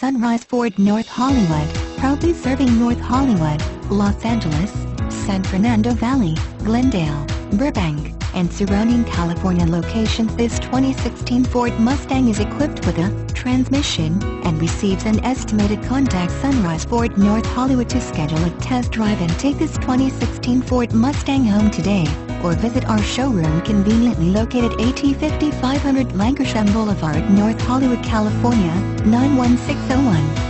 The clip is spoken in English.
Sunrise Ford North Hollywood, proudly serving North Hollywood, Los Angeles, San Fernando Valley, Glendale, Burbank, and surrounding California locations. This 2016 Ford Mustang is equipped with a transmission and receives an estimated contact Sunrise Ford North Hollywood to schedule a test drive and take this 2016 Ford Mustang home today or visit our showroom conveniently located AT 5500 Lankershim Boulevard, North Hollywood, California, 91601.